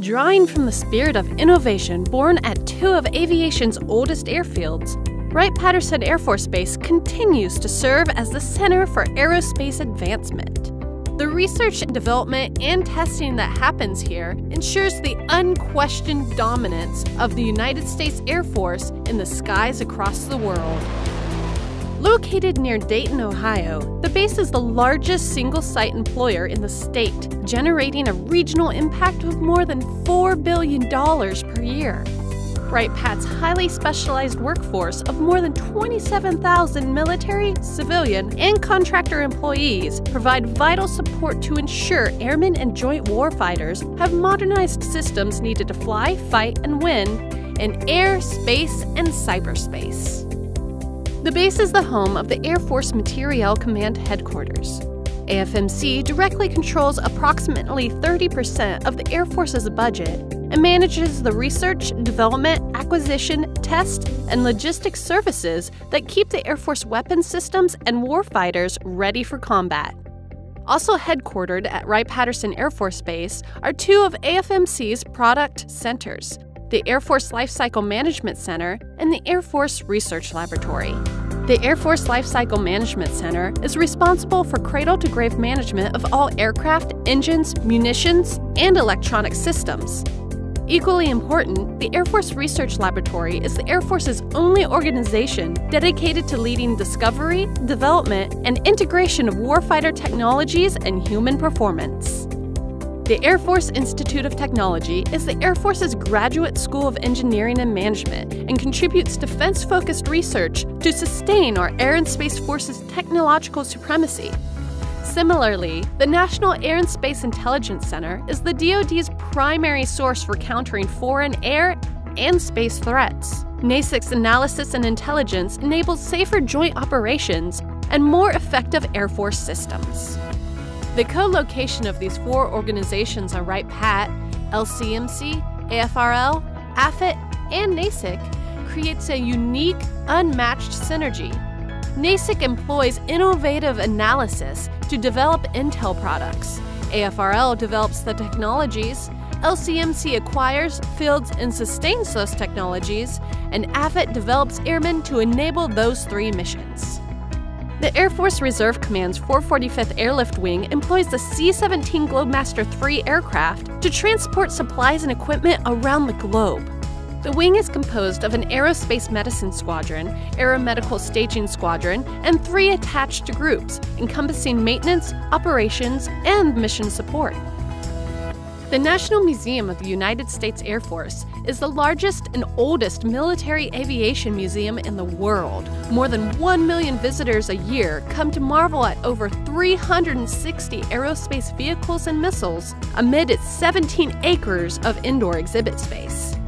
Drawing from the spirit of innovation born at two of aviation's oldest airfields, Wright Patterson Air Force Base continues to serve as the center for aerospace advancement. The research, development, and testing that happens here ensures the unquestioned dominance of the United States Air Force in the skies across the world. Located near Dayton, Ohio, the base is the largest single site employer in the state, generating a regional impact of more than $4 billion per year. Wright Pat's highly specialized workforce of more than 27,000 military, civilian, and contractor employees provide vital support to ensure airmen and joint warfighters have modernized systems needed to fly, fight, and win in air, space, and cyberspace. The base is the home of the Air Force Materiel Command Headquarters. AFMC directly controls approximately 30% of the Air Force's budget and manages the research, development, acquisition, test, and logistics services that keep the Air Force weapons systems and warfighters ready for combat. Also headquartered at Wright Patterson Air Force Base are two of AFMC's product centers the Air Force Lifecycle Management Center, and the Air Force Research Laboratory. The Air Force Lifecycle Management Center is responsible for cradle to grave management of all aircraft, engines, munitions, and electronic systems. Equally important, the Air Force Research Laboratory is the Air Force's only organization dedicated to leading discovery, development, and integration of warfighter technologies and human performance. The Air Force Institute of Technology is the Air Force's graduate school of engineering and management and contributes defense focused research to sustain our Air and Space Force's technological supremacy. Similarly, the National Air and Space Intelligence Center is the DoD's primary source for countering foreign air and space threats. NASIC's analysis and intelligence enables safer joint operations and more effective Air Force systems. The co-location of these four organizations on Wright Pat, LCMC, AFRL, AFIT, and NASIC creates a unique, unmatched synergy. NASIC employs innovative analysis to develop intel products. AFRL develops the technologies, LCMC acquires, fields, and sustains those technologies, and AFIT develops airmen to enable those three missions. The Air Force Reserve Command's 445th Airlift Wing employs the C 17 Globemaster III aircraft to transport supplies and equipment around the globe. The wing is composed of an aerospace medicine squadron, aeromedical staging squadron, and three attached groups encompassing maintenance, operations, and mission support. The National Museum of the United States Air Force is the largest and oldest military aviation museum in the world. More than 1 million visitors a year come to marvel at over 360 aerospace vehicles and missiles amid its 17 acres of indoor exhibit space.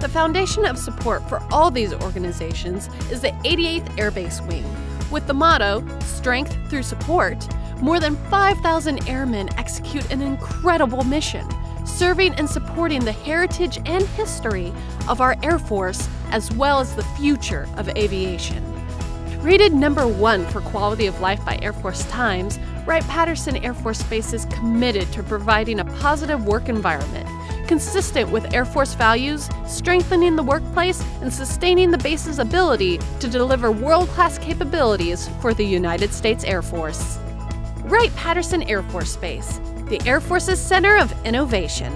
The foundation of support for all these organizations is the 88th Air Base Wing, with the motto, Strength Through Support, more than 5,000 airmen execute an incredible mission, serving and supporting the heritage and history of our Air Force as well as the future of aviation. Rated number one for quality of life by Air Force Times, Wright Patterson Air Force Base is committed to providing a positive work environment consistent with Air Force values, strengthening the workplace, and sustaining the base's ability to deliver world class capabilities for the United States Air Force. Wright Patterson Air Force Base, the Air Force's Center of Innovation.